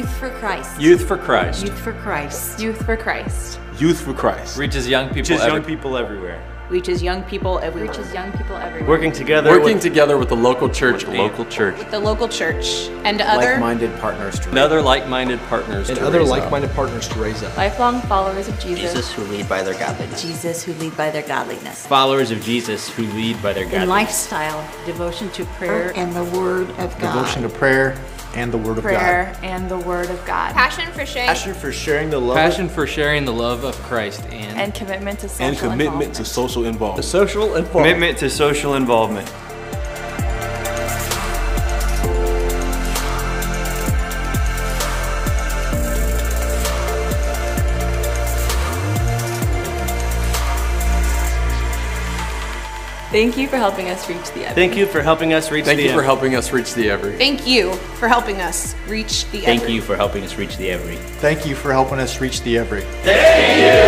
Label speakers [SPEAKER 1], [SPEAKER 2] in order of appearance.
[SPEAKER 1] Christ.
[SPEAKER 2] Youth for Christ.
[SPEAKER 1] Youth for Christ.
[SPEAKER 3] Youth for Christ.
[SPEAKER 4] Youth for Christ.
[SPEAKER 2] Reaches young people.
[SPEAKER 5] Reaches
[SPEAKER 2] every-
[SPEAKER 5] young people everywhere.
[SPEAKER 6] Reaches young people everywhere.
[SPEAKER 3] Reaches young people everywhere.
[SPEAKER 5] Working together
[SPEAKER 2] Working
[SPEAKER 5] with
[SPEAKER 2] together with the local church.
[SPEAKER 5] the local church.
[SPEAKER 3] With the local church and other
[SPEAKER 4] Like-minded partners to
[SPEAKER 2] And other like-minded partners.
[SPEAKER 7] and
[SPEAKER 2] to
[SPEAKER 7] other
[SPEAKER 2] raise
[SPEAKER 7] like-minded partners to raise up.
[SPEAKER 3] lifelong followers of Jesus.
[SPEAKER 8] Jesus who lead by their godliness.
[SPEAKER 1] Jesus who lead by their godliness.
[SPEAKER 8] Followers of Jesus who lead by their
[SPEAKER 1] In lifestyle, devotion to prayer and the Word of God.
[SPEAKER 4] devotion to prayer and the Word of God.
[SPEAKER 3] prayer and the word of God.
[SPEAKER 9] Passion for sharing.
[SPEAKER 7] Passion for sharing the love
[SPEAKER 2] Passion for sharing the love of Christ and,
[SPEAKER 3] and commitment to social
[SPEAKER 4] And commitment
[SPEAKER 3] involvement.
[SPEAKER 4] to social involvement.
[SPEAKER 7] social and
[SPEAKER 5] Commitment to social involvement.
[SPEAKER 3] Thank you for helping us reach the end.
[SPEAKER 5] Thank you for helping us reach
[SPEAKER 2] thank
[SPEAKER 5] the
[SPEAKER 2] you for
[SPEAKER 5] end.
[SPEAKER 2] helping us reach the every.
[SPEAKER 9] Thank you for helping us reach the every.
[SPEAKER 8] Thank you for helping us reach the every.
[SPEAKER 4] Thank you for helping us reach the every.
[SPEAKER 5] Thank you.